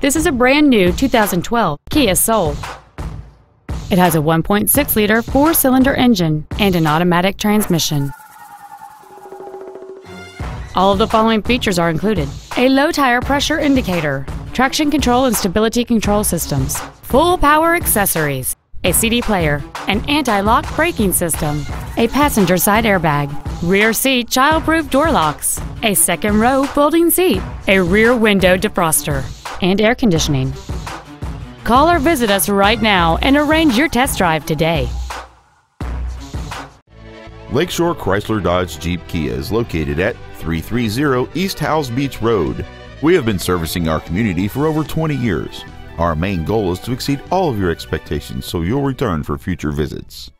This is a brand new 2012 Kia Soul. It has a 1.6 liter four cylinder engine and an automatic transmission. All of the following features are included a low tire pressure indicator, traction control and stability control systems, full power accessories, a CD player, an anti lock braking system, a passenger side airbag, rear seat child-proof door locks, a second row folding seat, a rear window defroster, and air conditioning. Call or visit us right now and arrange your test drive today. Lakeshore Chrysler Dodge Jeep Kia is located at 330 East Howze Beach Road. We have been servicing our community for over 20 years. Our main goal is to exceed all of your expectations so you'll return for future visits.